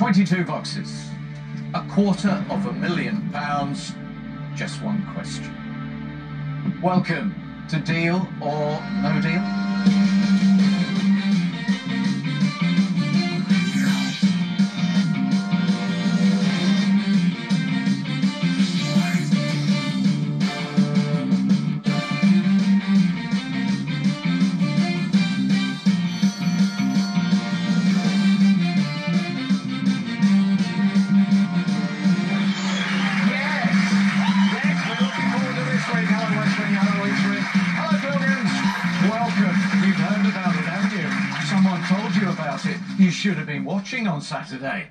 22 boxes. A quarter of a million pounds. Just one question. Welcome to Deal or No Deal. Watching on Saturday.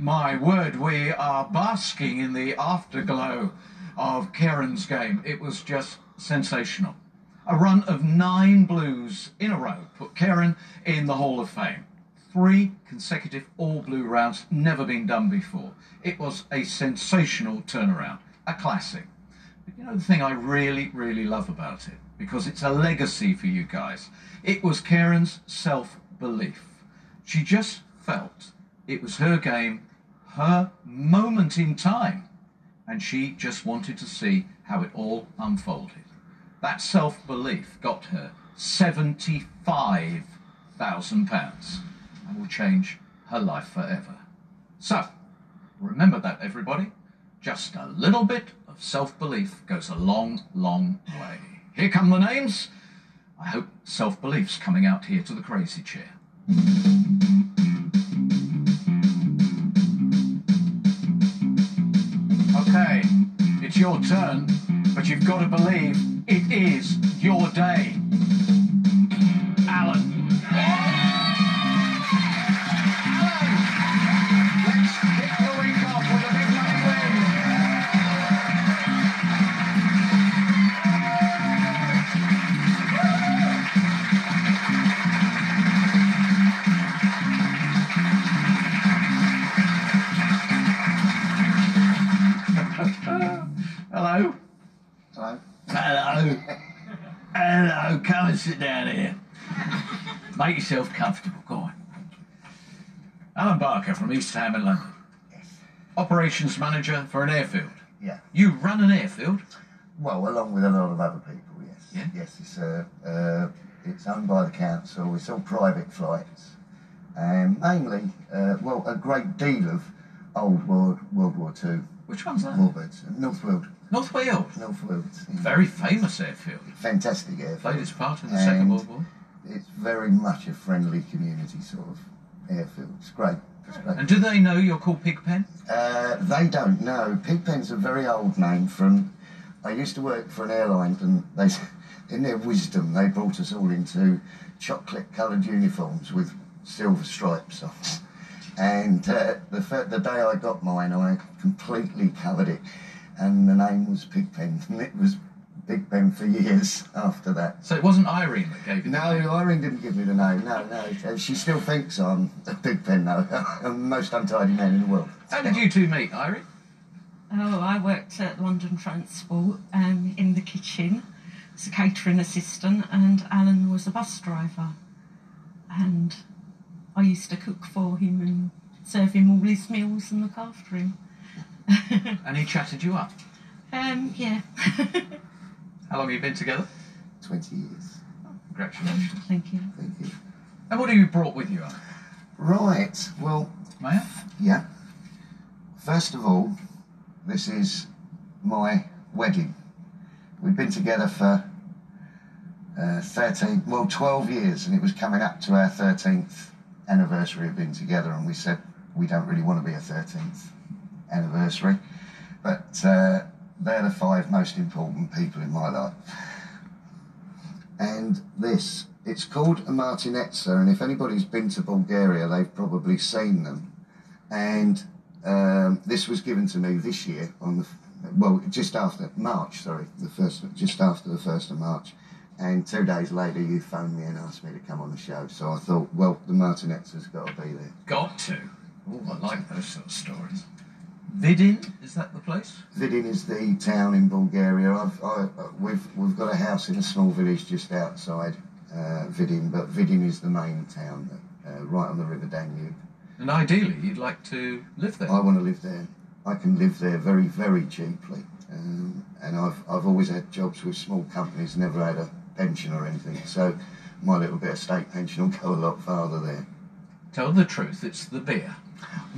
My word, we are basking in the afterglow of Karen's game. It was just sensational. A run of nine blues in a row put Karen in the Hall of Fame. Three consecutive all blue rounds, never been done before. It was a sensational turnaround, a classic. But you know the thing I really, really love about it? Because it's a legacy for you guys. It was Karen's self belief. She just felt it was her game, her moment in time, and she just wanted to see how it all unfolded. That self belief got her £75,000 and will change her life forever. So, remember that, everybody. Just a little bit of self belief goes a long, long way. Here come the names. I hope self belief's coming out here to the crazy chair. It's your turn, but you've got to believe it is your day. Make yourself comfortable. Go on. Alan Barker from East Ham in London. Yes. Operations manager for an airfield. Yeah. You run an airfield? Well, along with a lot of other people, yes. Yeah? Yes, it's uh, uh, it's owned by the council. It's all private flights, and mainly, uh, well, a great deal of old World World War Two Which one's that? warbirds. North Weald, North Weald. North yeah. Very famous airfield. fantastic airfield. Played its part in the Second World War. It's very much a friendly community sort of airfield. It's great. It's great. And do they know you're called Pigpen? Uh, they don't know. Pigpen's a very old name from. I used to work for an airline, and they, in their wisdom, they brought us all into chocolate-coloured uniforms with silver stripes on. And uh, the fir- the day I got mine, I completely covered it, and the name was Pigpen, and it was Pigpen for years after that. So it wasn't Irene that gave you No, the name? Irene didn't give me the name. No, no. She still thinks I'm a Pigpen, though. I'm the most untidy man in the world. How did you two meet, Irene? Oh, I worked at London Transport um, in the kitchen as a catering assistant, and Alan was a bus driver. And I used to cook for him and serve him all his meals and look after him. And he chatted you up. um, yeah, How long have you been together? 20 years. Congratulations. thank you. Thank you. And what have you brought with you, Alan? Right. Well, May I? yeah. First of all, this is my wedding. We've been together for uh, 13, well, 12 years, and it was coming up to our 13th anniversary of being together, and we said we don't really want to be a 13th anniversary, but uh, they're the five most important people in my life. And this, it's called a martenitsa, and if anybody's been to Bulgaria, they've probably seen them. And um, this was given to me this year on the, well, just after March, sorry, the first, just after the first of March. And two days later, you phoned me and asked me to come on the show. So I thought, well, the Martenitsa's got to be there. Got to. Oh, I like those sort of stories. Vidin, is that the place? Vidin is the town in Bulgaria. I've, I, we've we've got a house in a small village just outside uh, Vidin, but Vidin is the main town, uh, right on the River Danube. And ideally, you'd like to live there. I want to live there. I can live there very, very cheaply. Um, and I've, I've always had jobs with small companies, never had a pension or anything. So my little bit of state pension will go a lot farther there. Tell the truth, it's the beer.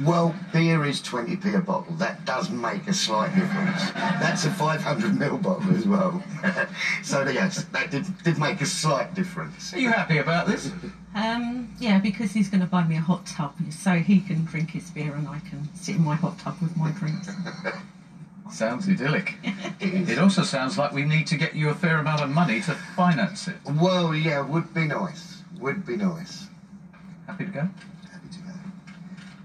Well, beer is 20p a bottle. That does make a slight difference. That's a 500ml bottle as well. so, yes, that did, did make a slight difference. Are you happy about this? Um, yeah, because he's going to buy me a hot tub so he can drink his beer and I can sit in my hot tub with my drinks. Sounds idyllic. it also sounds like we need to get you a fair amount of money to finance it. Well, yeah, would be nice. Would be nice. Happy to go? Happy to go.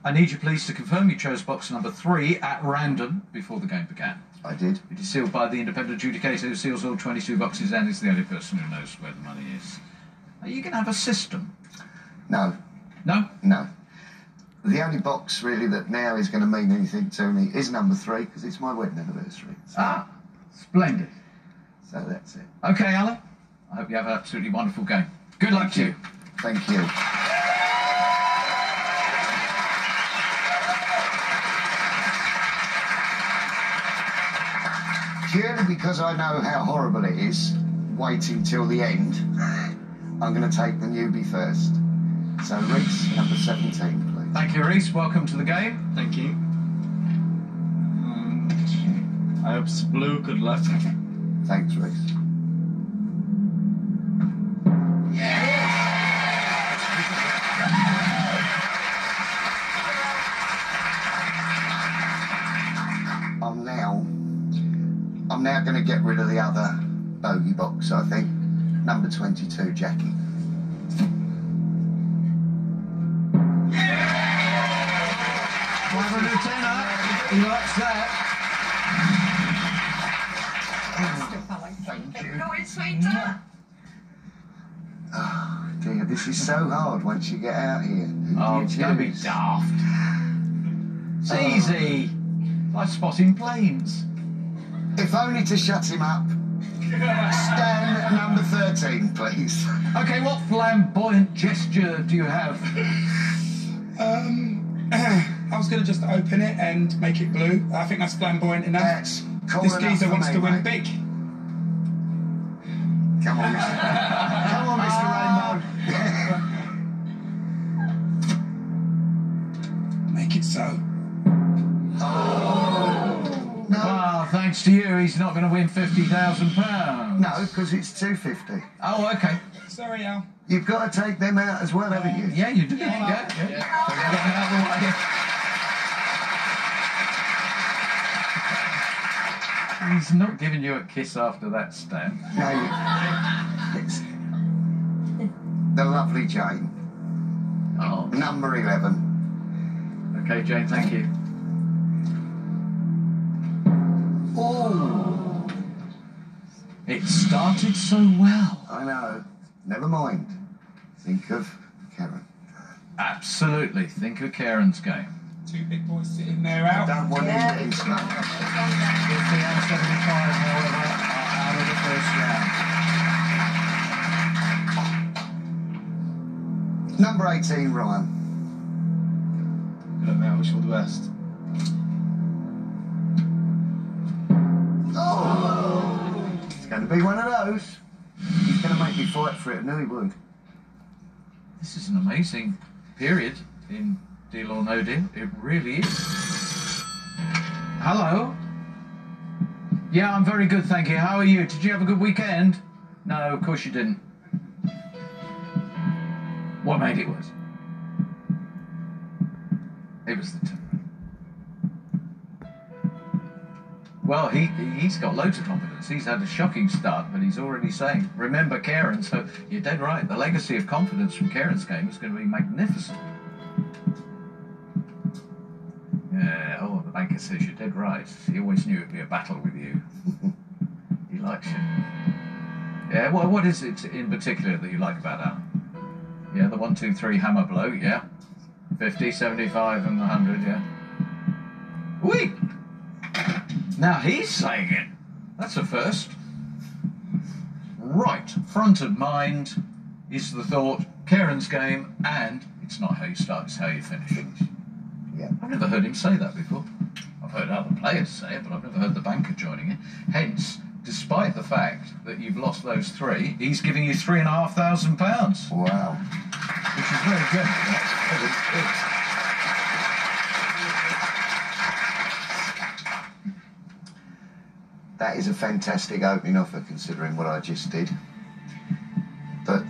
I need you please to confirm you chose box number three at random before the game began. I did. It is sealed by the independent adjudicator who seals all 22 boxes and is the only person who knows where the money is. Are you going to have a system? No, No? no. The only box really that now is going to mean anything to me is number three because it's my wedding anniversary. So, Ah, splendid. so that's it. Okay, Alan. I hope you have an absolutely wonderful game. Good luck to you. Thank you. Purely because I know how horrible it is waiting till the end, I'm going to take the newbie first. So, Reese, number 17, please. Thank you, Reese. Welcome to the game. Thank you. Um, I hope it's blue. Good luck. Thanks, Reese. Twenty-two, Jackie. He likes that. Thank you. Oh dear, this is so hard once you get out here. Oh, it's going to be daft. It's oh. easy. Like spotting planes. If only to shut him up. Stan number 13, please. Okay, what flamboyant gesture do you have? Um, I was going to just open it and make it blue. I think that's flamboyant enough. That's cool this enough geezer for wants me, to win mate. big. Come on, Mr. Come on, Mr. Rainbow. Make it so. Well, to you, he's not going to win fifty thousand pounds. no, because it's 250. Oh, okay. Sorry, Al. You've got to take them out as well, haven't you? Yeah, you do. Yeah, yeah. So you've got out of the way. He's not giving you a kiss after that, Stan. No, you, it's the lovely Jane, Oh, number 11. okay, Jane. Thank you. It started so well. I know. Never mind. Think of Karen. Absolutely. Think of Karen's game. Two big boys sitting there, Al. Don't want him getting stuck. 50 and 75, are out of the first round. Number 18, Ryan. Good luck, mate. I wish you all the best. Be one of those. He's going to make me fight for it. No, he would. This is an amazing period in Deal or No Deal. It really is. Hello? Yeah, I'm very good, thank you. How are you? Did you have a good weekend? No, of course you didn't. What made it worse? It was the Well, he he's got loads of confidence. He's had a shocking start, but he's already saying, "Remember Karen." So you're dead right. The legacy of confidence from Karen's game is going to be magnificent. Yeah. Oh, the banker says you're dead right. He always knew it'd be a battle with you. he likes you. Yeah. Well, what is it in particular that you like about that? Yeah, the one, two, three hammer blow. Yeah. 50, 75, and 100. Yeah. Whee! Now he's saying it. That's a first. Right, front of mind is the thought, Karen's game, and It's not how you start, it's how you finish. Yeah. I've never heard him say that before. I've heard other players say it, but I've never heard the banker joining it. Hence, despite the fact that you've lost those three, he's giving you three and a half thousand pounds, Wow. which is very good. Very good. That is a fantastic opening offer considering what I just did. But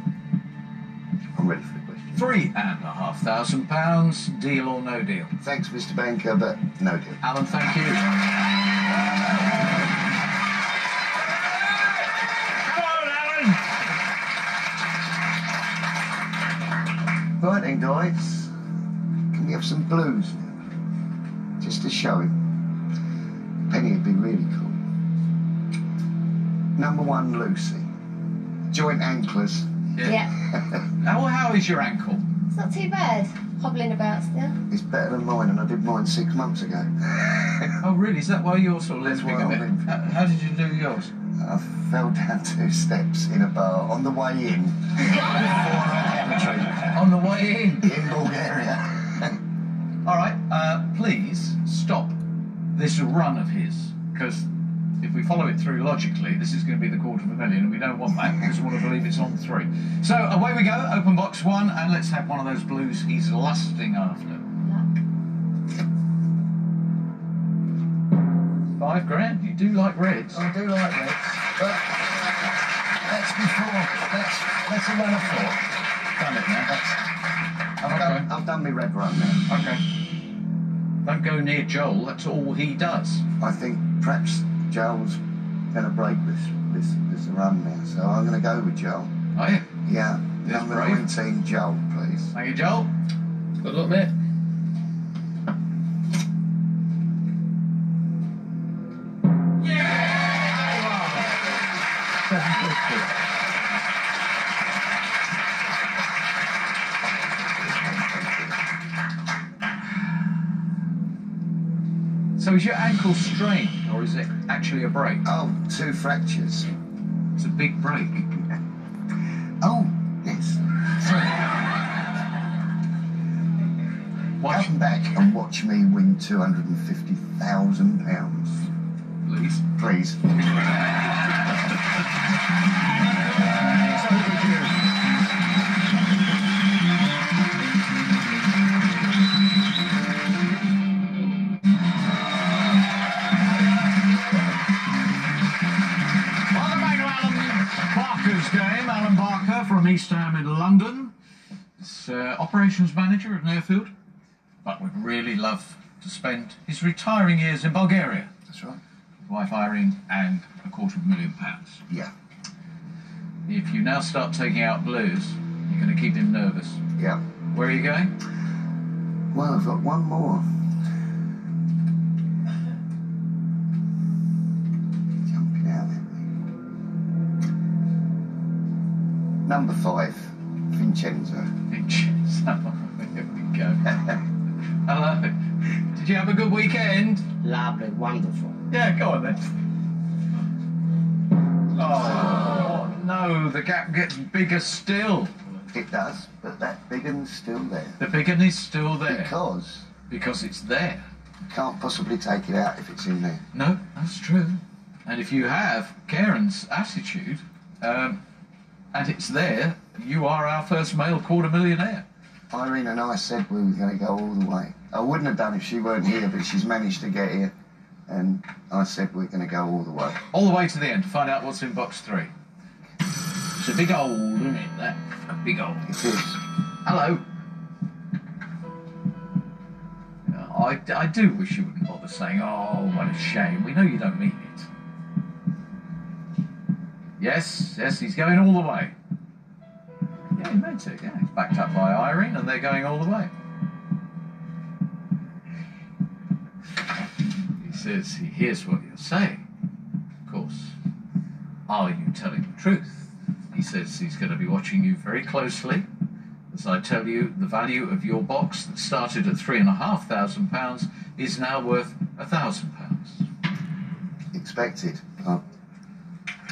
I'm ready for the question. Three and a half thousand pounds, deal or no deal? Thanks, Mr. Banker, but no deal. Alan, thank you. Come on, Alan! Right then, guys. Can we have some blues now? Just to show him. Penny would be really cool. Number one, Lucy. Joint anklers. Yeah. How, how is your ankle? It's not too bad. Hobbling about still. It's better than mine, and I did mine six months ago. Oh, really? Is that why you're sort of That's limping a bit? I'm. How, how did you do yours? I fell down two steps in a bar on the way in. On the way in. in Bulgaria. All right, uh, please stop this run of his, because if we follow it through logically, this is going to be the quarter of a million, and we don't want that because we want to believe it's on three. So away we go, open box one, and let's have one of those blues he's lusting after. Five grand. You do like reds. I do like reds, but that's before. That's that's a run of four. Done it now. I've, Okay. done, I've done my red run now. Okay. Don't go near Joel. That's all he does. I think perhaps Joel's going to break this this this run now, so I'm going to go with Joel. Are you? Yeah, There's number brave. 19, Joel, please. Thank you, Joel. Good luck, mate. Seven So is your ankle strained, or is it actually a break? Oh, two fractures. It's a big break. Oh, yes. Watch, Come back and watch me win £250,000, please. please. would really love to spend his retiring years in Bulgaria. That's right. Wife Irene and a quarter of a million pounds. Yeah, If you now start taking out blues, you're going to keep him nervous. yeah. Where are you going? Well, I've got one more. Jumping out at me. Number five, Vincenzo. There we go. You have a good weekend? Lovely, wonderful. Yeah, go on then. Oh, no, the gap gets bigger still. It does, but that big one's still there. The big one is still there. Because Because it's there. you can't possibly take it out if it's in there. No, that's true. And if you have Karen's attitude, um, and it's there, you are our first male quarter millionaire. Irene and I said we were going to go all the way. I wouldn't have done if she weren't here, but she's managed to get here. And I said we're going to go all the way. All the way to the end to find out what's in box three. It's a big old, isn't it? That a big old. It is. Hello. I, I do wish you wouldn't bother saying, oh, what a shame. We know you don't mean it. Yes, yes, he's going all the way. Yeah, he meant it, yeah. He's backed up by Irene and they're going all the way. He says he hears what you're saying. Of course. Are you telling the truth? He says he's going to be watching you very closely. As I tell you, the value of your box that started at three and a half thousand pounds is now worth a thousand pounds. Expected. I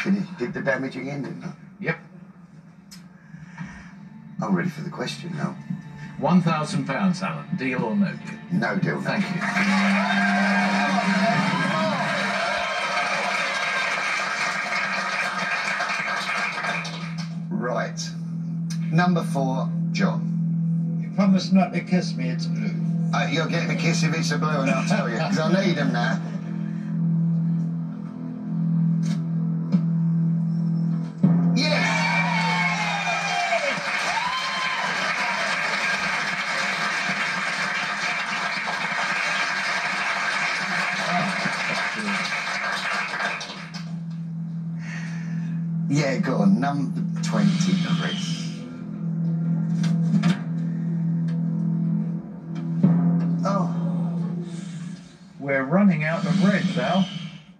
did, did the damage again, didn't I? Yep. I'm ready for the question now. One thousand pounds, Alan. Deal or no deal? No deal, no. Thank you. Right. Number four, John. You promised not to kiss me, it's blue. Uh, you're getting a kiss if it's a blue, and I'll tell you, because I need them now. Number 20, Chris. Oh, We're running out of red, Val.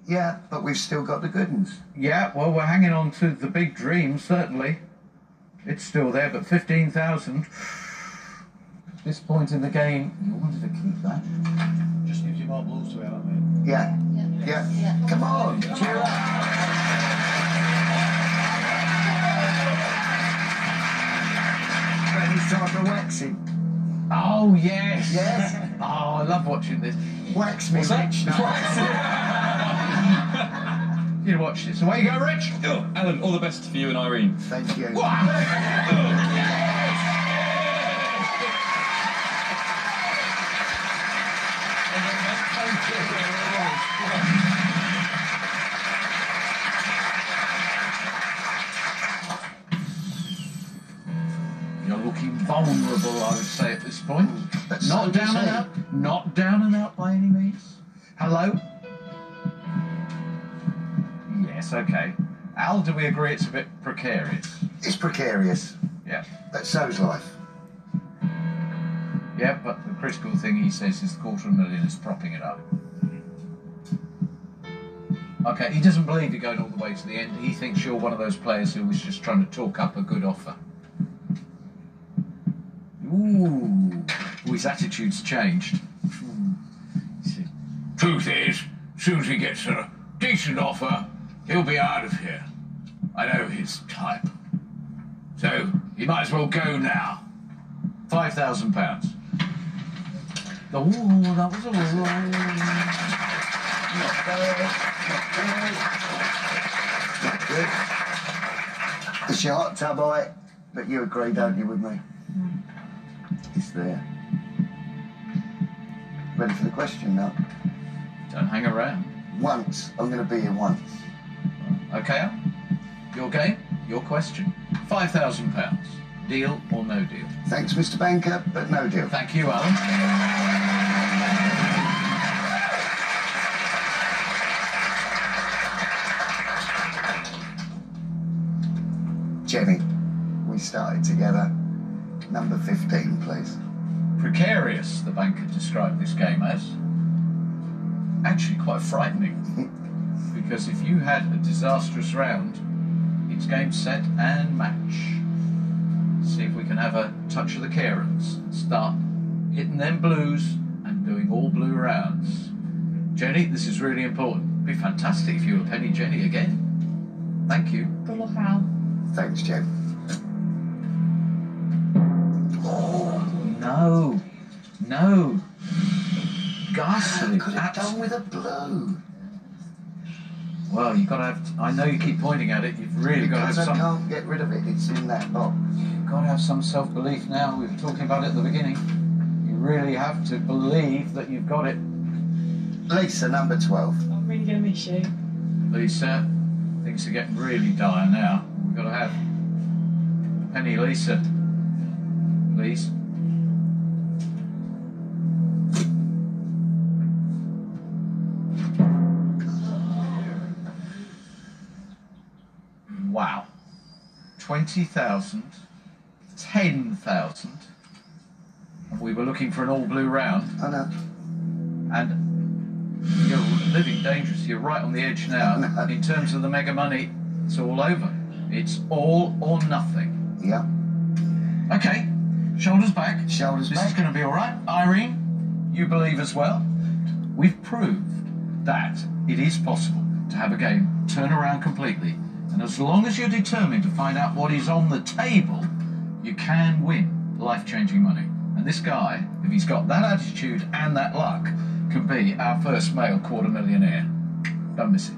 yeah, but we've still got the good ones. Yeah, well, we're hanging on to the big dream, certainly. It's still there, but 15,000. At this point in the game, you wanted to keep that. Just gives you more blues to it, haven't Yeah, Yeah. yeah. Yeah. Come on, cheer up. Right, it's time for waxing. Oh, yes. Yes. Oh, I love watching this. Wax me, Rich. You watch this. Away you go, Rich. it? Oh, Alan, all the best for you and Irene. Thank you. vulnerable, I would say, at this point. Oh, but so Not do down and out. Not down and out by any means. Hello? Yes, okay. Al, do we agree it's a bit precarious? It's precarious, Yeah. but so's life. Yeah, but the critical thing he says is the quarter of a million is propping it up. Okay, he doesn't believe you're going all the way to the end. He thinks you're one of those players who was just trying to talk up a good offer. Ooh, Ooh, his attitude's changed. Hmm. You see. Truth is, soon as he gets a decent offer, he'll be out of here. I know his type. So, he might as well go now. Five thousand pounds. Oh, that was a roll. Not bad. Not good. It's your hot tub, alright? But you agree, don't you, with me? It's there. Ready for the question now? Don't hang around. Once. I'm going to be here once. Okay? Your game, your question. Five thousand pounds. Deal or no deal? Thanks, Mr. Banker, but no deal. Thank you, Alan. Jenny, we started together. Number 15, please. Precarious, the banker described this game as. Actually, quite frightening. because if you had a disastrous round, it's game, set, and match. See if we can have a touch of the Karens. and start hitting them blues and doing all blue rounds. Jenny, this is really important. It'd be fantastic if you were Penny Jenny again. Thank you. Good luck, Al. Thanks, Jen. No. No. Ghastly. Could have Abs- done with a blue. Well, you've got to have. I know you keep pointing at it. You've really got to have Because I some. can't get rid of it. It's in that box. You've got to have some self-belief now. We were talking about it at the beginning. You really have to believe that you've got it, Lisa, number 12. I'm really going to miss you. Lisa. Things are getting really dire now. We've got to have Penny Lisa, please. 20,000, 10,000. And we were looking for an all blue round. I know. And you're living dangerous. You're right on the edge now. No. In terms of the mega money, it's all over. It's all or nothing. Yeah. Okay, shoulders back. Shoulders this back. is going to be all right. Irene, you believe as well. We've proved that it is possible to have a game turn around completely. And as long as you're determined to find out what is on the table, you can win life changing money. And this guy, if he's got that attitude and that luck, can be our first male quarter millionaire. Don't miss it.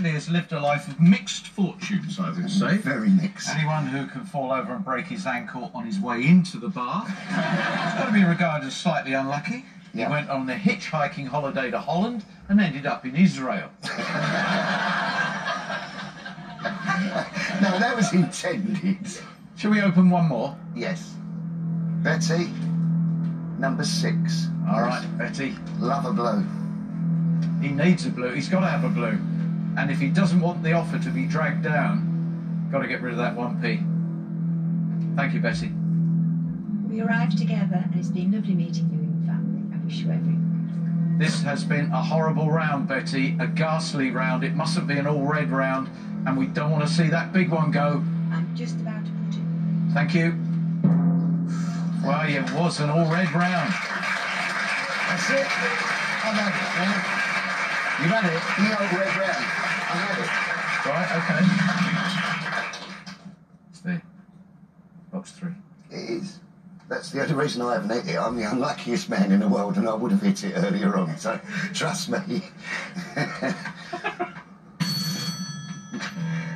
Actually has lived a life of mixed fortunes, I would say. Very mixed. Anyone who can fall over and break his ankle on his way into the bar has got to be regarded as slightly unlucky. He went on a hitchhiking holiday to Holland and ended up in Israel. No, that was intended. Shall we open one more? Yes. Betty, number six. All right, Betty. Love a blue. He needs a blue. He's got to have a blue. And if he doesn't want the offer to be dragged down, got to get rid of that 1p. Thank you, Betty. We arrived together and it's been lovely meeting you and your family. I wish you every This has been a horrible round, Betty. A ghastly round. It mustn't be an all red round. And we don't want to see that big one go. I'm just about to put it. Thank you. Well, it was an all red round. That's it. I've had it, man. You've had it. The old red round. Right, okay. It's there. Box three. it. Is. That's the only reason I haven't hit it. I'm the unluckiest man in the world and I would have hit it earlier on, so trust me.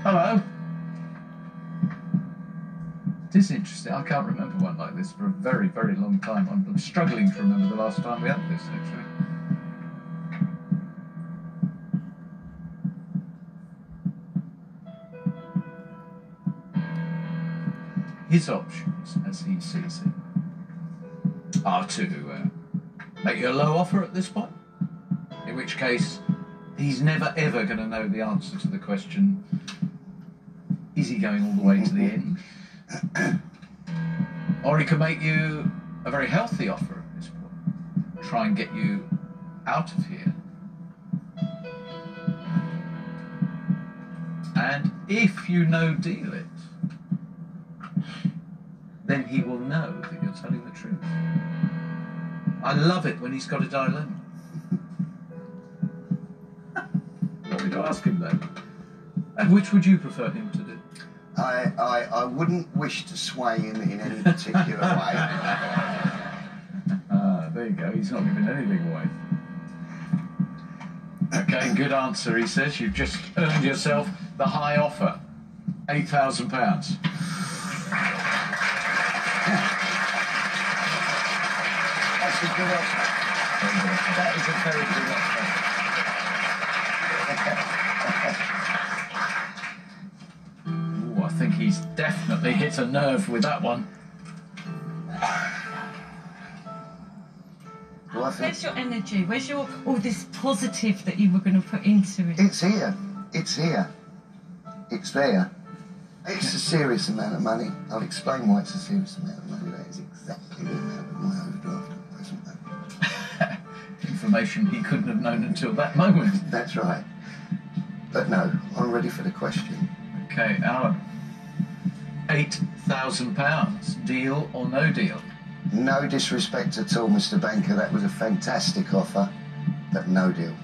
Hello. It is interesting. I can't remember one like this for a very, very long time. I'm, I'm struggling to remember the last time we had this, actually. His options, as he sees it, are to uh, make you a low offer at this point, in which case he's never ever going to know the answer to the question is he going all the way to the end? or he can make you a very healthy offer at this point. Try and get you out of here. And if you no deal it, then he will know that you're telling the truth. I love it when he's got a dilemma. what would you ask him then? And which would you prefer him to do? I, I, I wouldn't wish to sway him in any particular way. ah, there you go. He's not giving anything away. Okay, good answer, he says. You've just earned yourself the high offer £8,000. That's a good offer. That is a very good offer. Ooh, I think he's definitely hit a nerve with that one. Well, think Where's your energy? Where's your all this positive that you were going to put into it? it's here. It's here. It's there. It's a serious amount of money. I'll explain why it's a serious amount of money. That is exactly the amount of my overdraft at present moment. Information he couldn't have known until that moment. That's right. But no, I'm ready for the question. Okay, Alan. Eight thousand pounds. Deal or no deal? No disrespect at all, Mr. Banker. That was a fantastic offer, but no deal.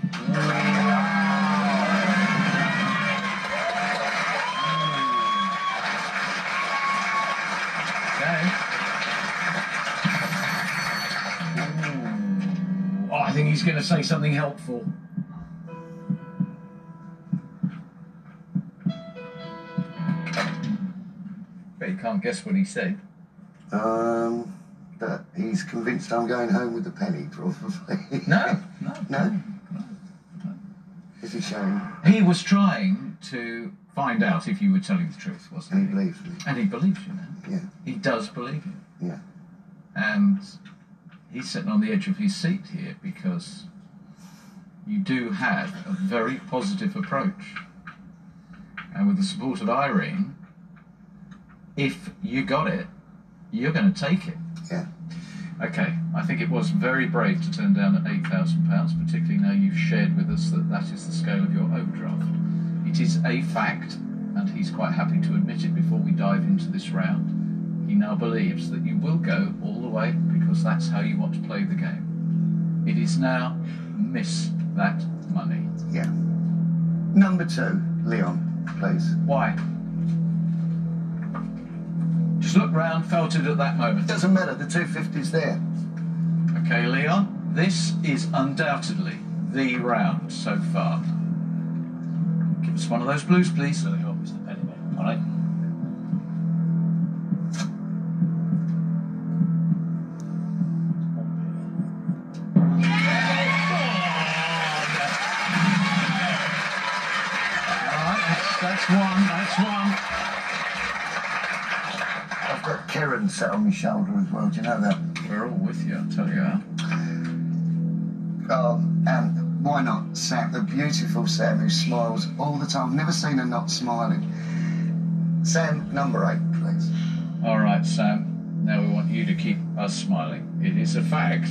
He's going to say something helpful. But you can't guess what he said. Um, but he's convinced I'm going home with the penny, probably. No, no. no. Is he showing? He was trying to find out if you were telling the truth, wasn't And he? he believes me. And he believes you now. Yeah, He does believe you. yeah. And he's sitting on the edge of his seat here because you do have a very positive approach. And with the support of Irene, if you got it, you're going to take it. Yeah. Okay, I think it was very brave to turn down at £8,000, particularly now you've shared with us that that is the scale of your overdraft. It is a fact, and he's quite happy to admit it before we dive into this round. he now believes that you will go all the way because that's how you want to play the game. It is now miss that money. Yeah. Number two, Leon, please. Why? Just look round, felt it at that moment. Doesn't matter, the 250's there. Okay, Leon, this is undoubtedly the round so far. Give us one of those blues, please. Really hope it's the penny, mate. All right. That's, that's one. That's one. I've got Karen sat on my shoulder as well, do you know that? We're all with you, I'll tell you how. Oh, and why not Sam, the beautiful Sam who smiles all the time. I've never seen her not smiling. Sam, number eight, please. All right, Sam. Now we want you to keep us smiling. It is a fact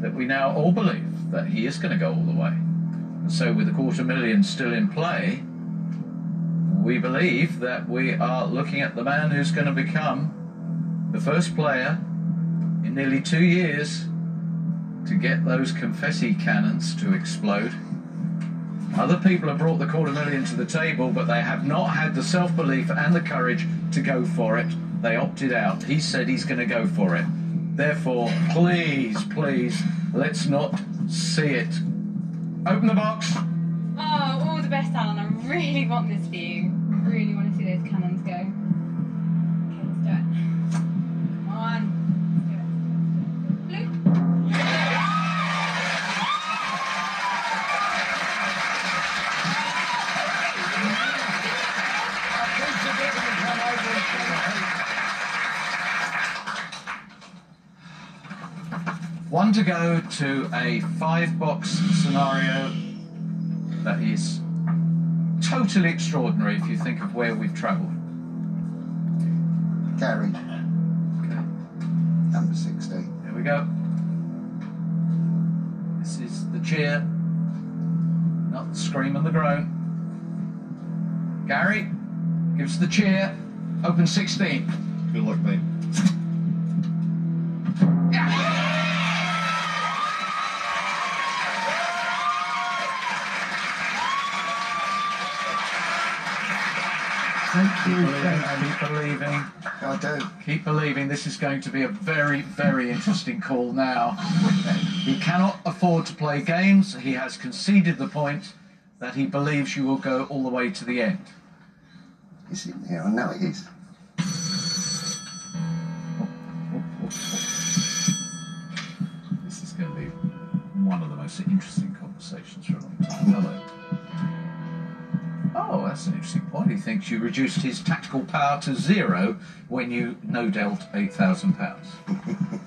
that we now all believe that he is going to go all the way. And so, with a quarter million still in play, we believe that we are looking at the man who's going to become the first player in nearly two years to get those confetti cannons to explode. Other people have brought the quarter million to the table, but they have not had the self belief and the courage to go for it. They opted out. He said he's going to go for it. Therefore, please, please, let's not see it. Open the box. Oh, all the best, Alan. I really want this for you. Really want to see those cannons go. Okay, let's do it. Come on. One to go to a five box scenario that is totally extraordinary if you think of where we've travelled. Gary, Okay, number 16. here we go. This is the cheer, not the scream and the groan. Gary, give us the cheer. Open 16. Good luck, mate. Thank you. Keep believing. I do. Keep believing this is going to be a very, very interesting call now. He cannot afford to play games. He has conceded the point that he believes you will go all the way to the end. It's in there. I know it is. He thinks you reduced his tactical power to zero when you no dealt eight thousand pounds.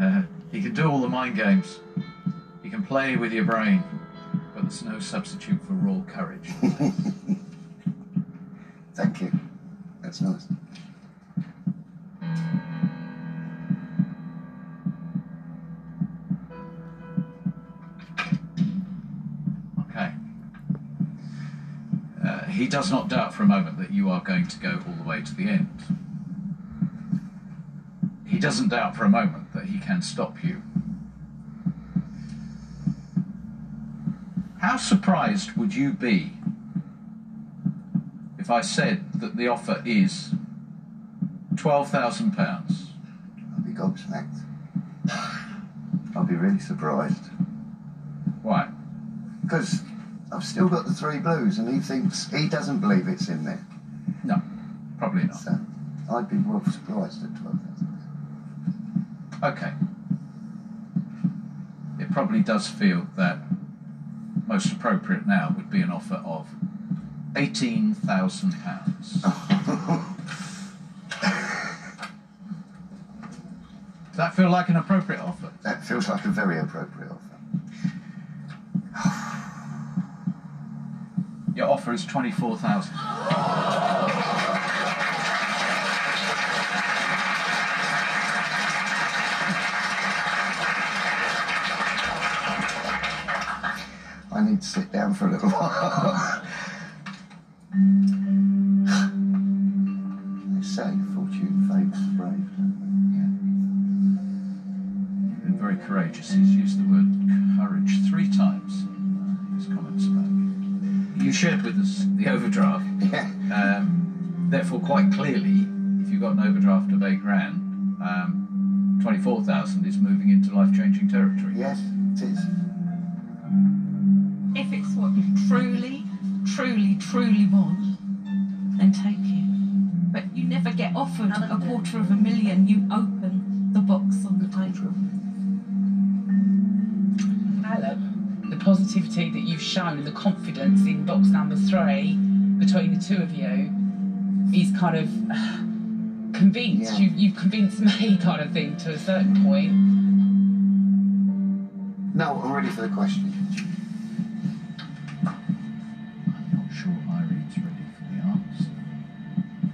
Uh, he can do all the mind games. He can play with your brain, but there's no substitute for raw courage. Thank you. That's nice. He does not doubt for a moment that you are going to go all the way to the end. He doesn't doubt for a moment that he can stop you. How surprised would you be if I said that the offer is £12,000? I'd be gobsmacked. I'd be really surprised. Why? Because I've still got the three blues and he thinks, he doesn't believe it's in there. No, probably not. So I'd be well surprised at 12,000. Okay. It probably does feel that most appropriate now would be an offer of eighteen thousand pounds. Does that feel like an appropriate offer? That feels like a very appropriate offer is 24,000. I need to sit down for a little while. they say fortune favours the brave. Yeah. You've been very courageous. Shared with us the overdraft. Yeah. Um, therefore, quite clearly, if you've got an overdraft of eight grand, um, 24,000 is moving into life changing territory. Yes, it is. If it's what you truly, truly, truly want, then take it. But you never get offered a quarter of a million. You open the box on the table. Alan, the positivity that you've shown and the confidence in box number three between the two of you is kind of convinced. You, you've convinced me, kind of thing, to a certain point. No, I'm ready for the question. I'm not sure Irene's ready for the answer.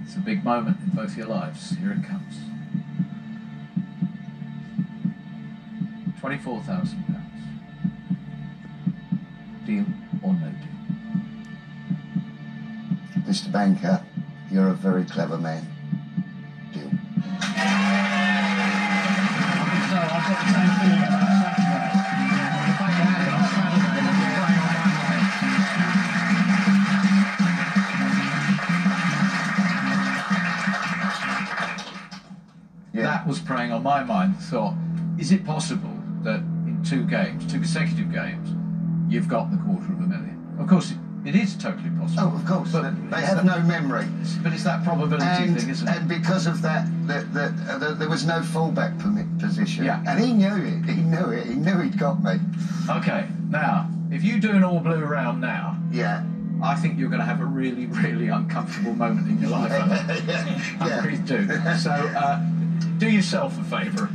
It's a big moment in both your lives. Here it comes. Twenty-four thousand pounds. Deal or no deal? Mr. Banker, you're a very clever man. Deal. So I've got the same feeling about Saturday. If I can have it on Saturday, then we're playing on Monday. That was preying on my mind. Thought, is it possible that in two games, two consecutive games, you've got the quarter of a million? Of course, it, is totally possible. Oh, of course. But they have no memory. But it's that probability And, thing, isn't it? and because of that, that, that uh, there- there was no fallback permit position. Yeah. And he knew it. He knew it. He knew he'd got me. Okay, now, if you do an all blue round now, Yeah. I think you're going to have a really, really uncomfortable moment in your life. Alan. I Yeah. really do. So, uh, do yourself a favour.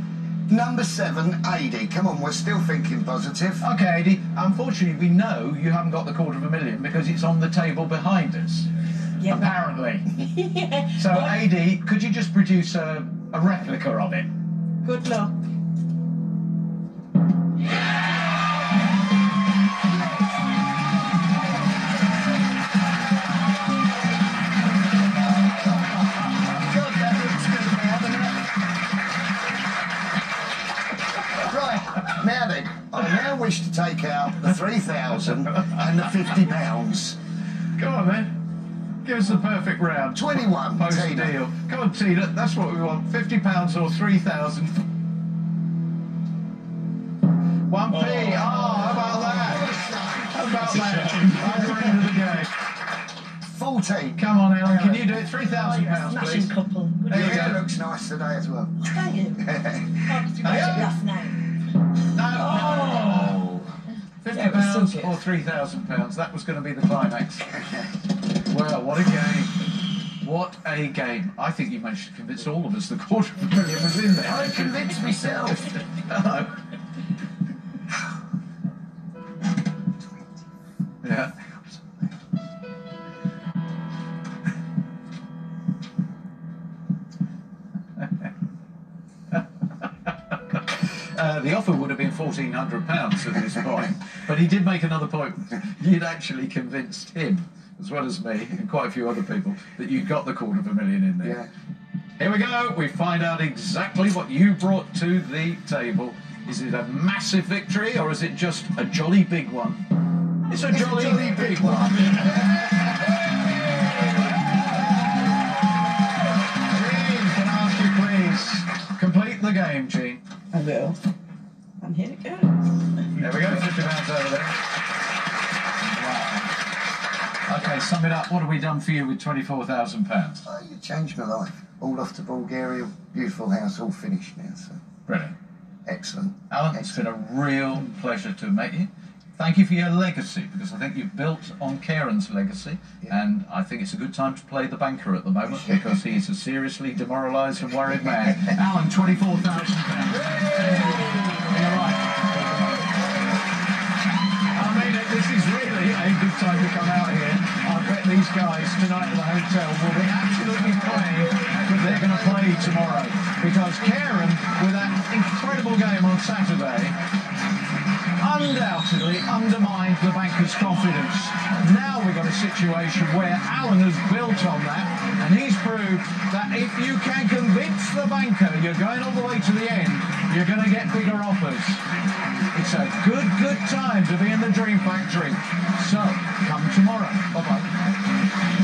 Number seven, AD. Come on, we're still thinking positive. Okay, Adi, unfortunately, we know you haven't got the quarter of a million because it's on the table behind us. Yeah, but- apparently. So, AD, could you just produce a, a replica of it? Good luck. 3,050 pounds. Come on then. Give us the perfect round. 21, Post Tina. deal. Come on, Tina. That's what we want. 50 pounds or 3,000. 1p. Oh, oh, how about that? How about that? The game. 14. Come on, Alan. Can you do it? 3,000 pounds, please. couple. There you go. looks nice today as well. Thank you. God, you now. No, no. Oh, Fifty Yeah, it so pounds or three thousand pounds. That was going to be the climax. well, what a game! What a game! I think you managed to convince all of us the quarter of a million was in there. I convinced myself. Hello. £1,400 at this point. but he did make another point. You'd actually convinced him, as well as me, and quite a few other people, that you got the quarter of a million in there. Yeah. Here we go. We find out exactly what you brought to the table. Is it a massive victory or is it just a jolly big one? It's a, it's jolly, a jolly, big, big one. one. Gene, can I ask you please complete the game, Gene? I will and here it goes. There we go, over there. Wow. Okay, sum it up. What have we done for you with £24,000? Oh, you changed my life. All off to Bulgaria, beautiful house, all finished now. So. Brilliant. Excellent. Alan, Excellent. it's been a real pleasure to meet you. Thank you for your legacy, because I think you've built on Karen's legacy, yeah. and I think it's a good time to play the banker at the moment, because he's a seriously demoralised and worried man. Alan, £24,000. These guys tonight at the hotel will be absolutely praying that they're going to play tomorrow because Karen, with that incredible game on Saturday, undoubtedly undermined the banker's confidence. Now we've got a situation where Alan has built on that And he's proved that if you can convince the banker you're going all the way to the end, you're going to get bigger offers. It's a good, good time to be in the Dream Factory. So, come tomorrow. Bye-bye.